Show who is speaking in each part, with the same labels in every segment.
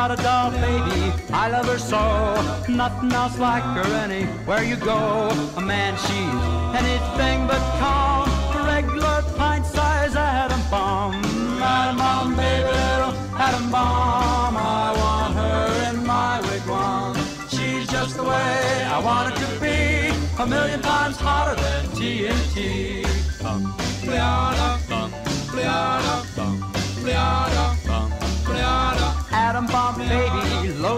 Speaker 1: got a doll baby, I love her so. Nothing else like her anywhere you go. A man, she's anything but calm. A regular pint-sized atom bomb. Atom bomb, baby, little atom bomb. I want her in my wigwam. She's just the way I want her to be. A million times hotter than TNT.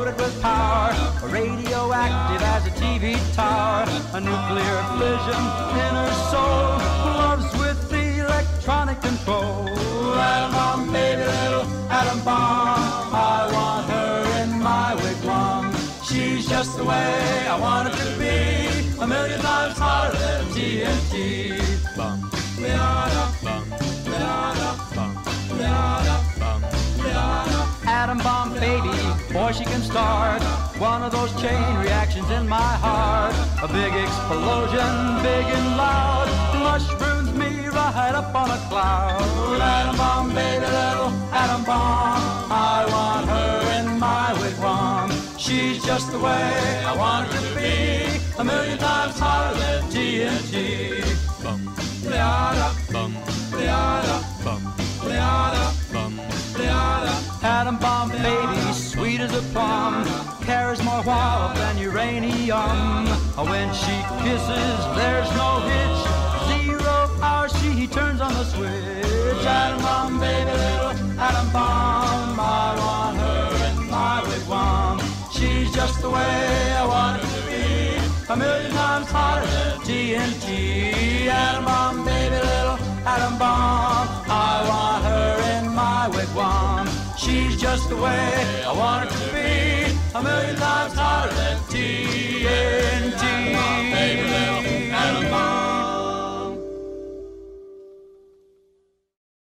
Speaker 1: Loaded with power, radioactive as a TV tower, a nuclear fission in her soul, loves with electronic control. Atom bomb baby, little atom bomb, I want her in my wigwam. She's just the way I want her to be, a million times hotter than TNT. Bum, boy she can start one of those chain reactions in my heart. A big explosion, big and loud, mushrooms me right up on a cloud. Atom bomb baby, little atom bomb, I want her in my wigwam. She's just the way I want her to be, a million times hotter than TNT. Bum, bleada, bum, bleada, bum, bleada, bum, bleada. Atom bomb baby, as a plum, carries more wallop than uranium. Uh, when she kisses, there's no hitch, zero hour she turns on the switch. Atom bomb baby, little atom bomb, I want her in my wigwam. She's just the way I want her to be, a million times hotter than TNT. Atom bomb baby, little atom bomb, She's just the way I want her to be, a million times hotter than.